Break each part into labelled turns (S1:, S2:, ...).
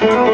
S1: Thank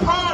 S1: upon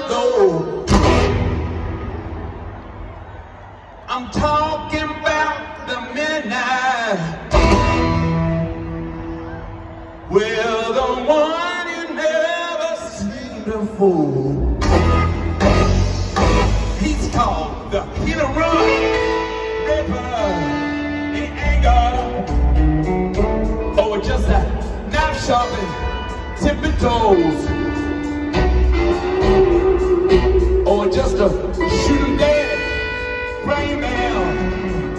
S1: go. I'm talking about the midnight. Well, the one you never seen before. He's called the hit and run ripper in anger. Oh, just that knife sharpened tippy toes or just a shooting dead, brain down.